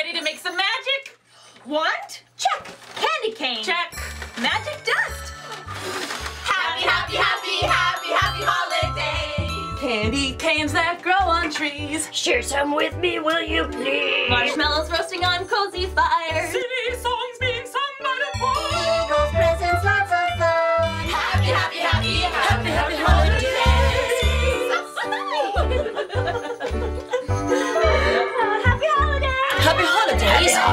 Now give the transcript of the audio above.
Sally's workshop. Getting ready to make some magic? Wand? Check. Candy cane? Check. Magic dust? Happy, happy, happy, happy, happy holidays. Candy canes that grow on trees. Share some with me, will you please? Marshmallows roasting on cozy fires. Silly songs being sung by the choir. Eagles, presents, lots of fun. Happy, happy, happy, happy, Happy holidays!